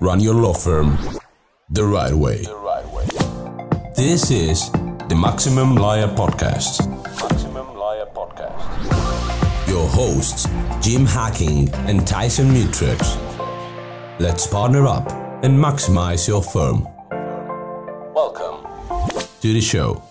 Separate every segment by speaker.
Speaker 1: run your law firm the right way. This is the Maximum Lawyer Podcast. Maximum Lawyer Podcast. Your hosts, Jim Hacking and Tyson Mutrux. Let's partner up and maximize your firm. Welcome to the show.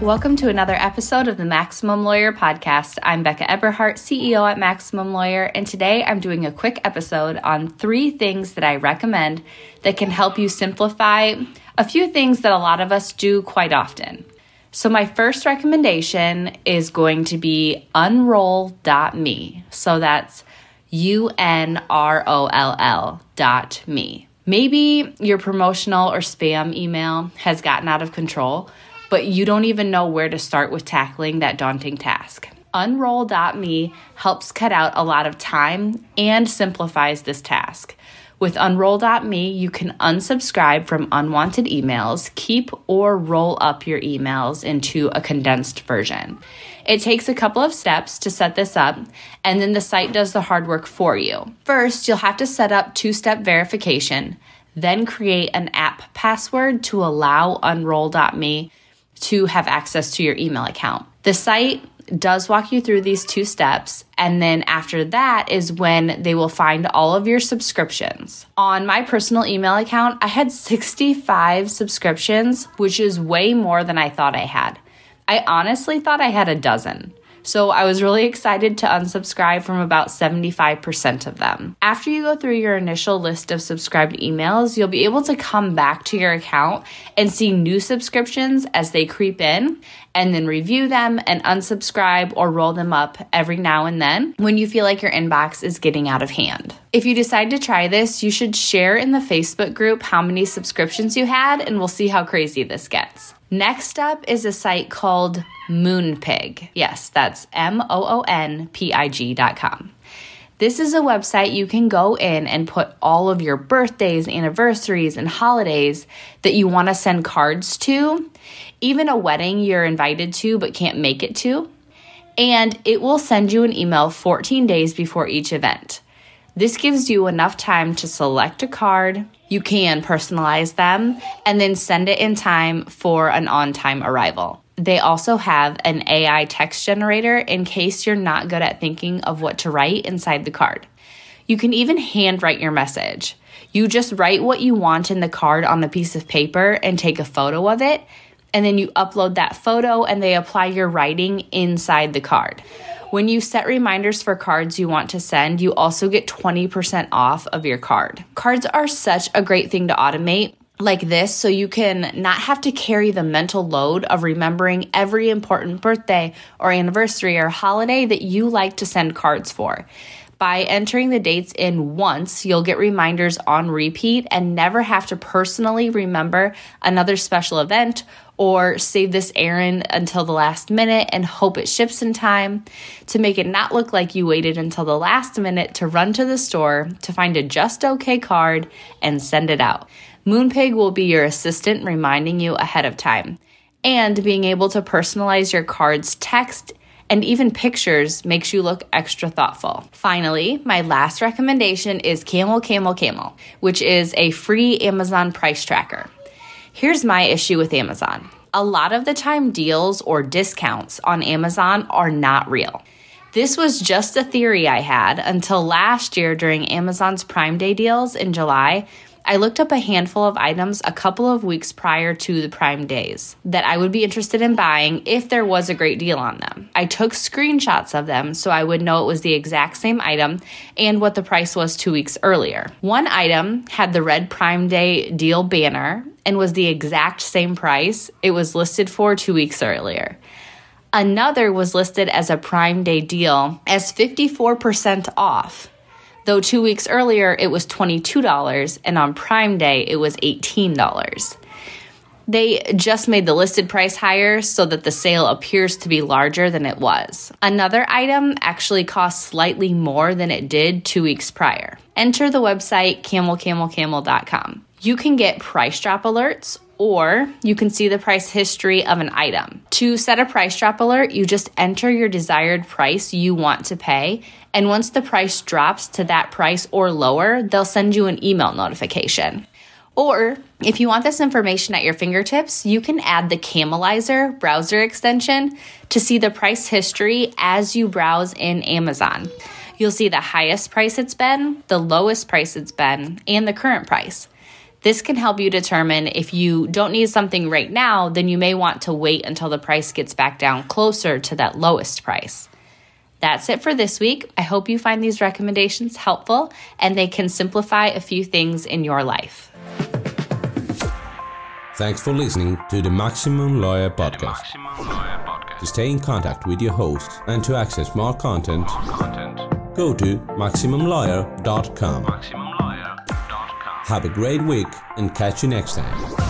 Speaker 2: Welcome to another episode of the Maximum Lawyer Podcast. I'm Becca Eberhart, CEO at Maximum Lawyer, and today I'm doing a quick episode on three things that I recommend that can help you simplify a few things that a lot of us do quite often. So, my first recommendation is going to be unroll.me. So, that's U N R O L L dot me. Maybe your promotional or spam email has gotten out of control but you don't even know where to start with tackling that daunting task. Unroll.me helps cut out a lot of time and simplifies this task. With Unroll.me, you can unsubscribe from unwanted emails, keep or roll up your emails into a condensed version. It takes a couple of steps to set this up, and then the site does the hard work for you. First, you'll have to set up two step verification, then create an app password to allow Unroll.me to have access to your email account. The site does walk you through these two steps. And then after that is when they will find all of your subscriptions. On my personal email account, I had 65 subscriptions, which is way more than I thought I had. I honestly thought I had a dozen. So I was really excited to unsubscribe from about 75% of them. After you go through your initial list of subscribed emails, you'll be able to come back to your account and see new subscriptions as they creep in and then review them and unsubscribe or roll them up every now and then when you feel like your inbox is getting out of hand. If you decide to try this, you should share in the Facebook group how many subscriptions you had, and we'll see how crazy this gets. Next up is a site called Moonpig. Yes, that's M O O N P I G dot com. This is a website you can go in and put all of your birthdays, anniversaries, and holidays that you want to send cards to, even a wedding you're invited to but can't make it to. And it will send you an email 14 days before each event. This gives you enough time to select a card, you can personalize them, and then send it in time for an on time arrival. They also have an AI text generator in case you're not good at thinking of what to write inside the card. You can even handwrite your message. You just write what you want in the card on a piece of paper and take a photo of it, and then you upload that photo and they apply your writing inside the card. When you set reminders for cards you want to send, you also get 20% off of your card. Cards are such a great thing to automate like this so you can not have to carry the mental load of remembering every important birthday or anniversary or holiday that you like to send cards for. By entering the dates in once, you'll get reminders on repeat and never have to personally remember another special event or save this errand until the last minute and hope it ships in time to make it not look like you waited until the last minute to run to the store to find a just okay card and send it out. Moonpig will be your assistant reminding you ahead of time. And being able to personalize your card's text and even pictures makes you look extra thoughtful. Finally, my last recommendation is Camel Camel Camel, which is a free Amazon price tracker. Here's my issue with Amazon. A lot of the time, deals or discounts on Amazon are not real. This was just a theory I had until last year during Amazon's Prime Day deals in July I looked up a handful of items a couple of weeks prior to the Prime days that I would be interested in buying if there was a great deal on them. I took screenshots of them so I would know it was the exact same item and what the price was two weeks earlier. One item had the red Prime Day deal banner and was the exact same price it was listed for two weeks earlier. Another was listed as a Prime Day deal as 54% off though two weeks earlier it was $22 and on Prime Day it was $18. They just made the listed price higher so that the sale appears to be larger than it was. Another item actually costs slightly more than it did two weeks prior. Enter the website camelcamelcamel.com. You can get price drop alerts or you can see the price history of an item. To set a price drop alert, you just enter your desired price you want to pay. And once the price drops to that price or lower, they'll send you an email notification. Or if you want this information at your fingertips, you can add the Camelizer browser extension to see the price history as you browse in Amazon. You'll see the highest price it's been, the lowest price it's been, and the current price. This can help you determine if you don't need something right now, then you may want to wait until the price gets back down closer to that lowest price. That's it for this week. I hope you find these recommendations helpful and they can simplify a few things in your life.
Speaker 1: Thanks for listening to the Maximum Lawyer Podcast. To stay in contact with your host and to access more content, go to MaximumLawyer.com. Have a great week and catch you next time.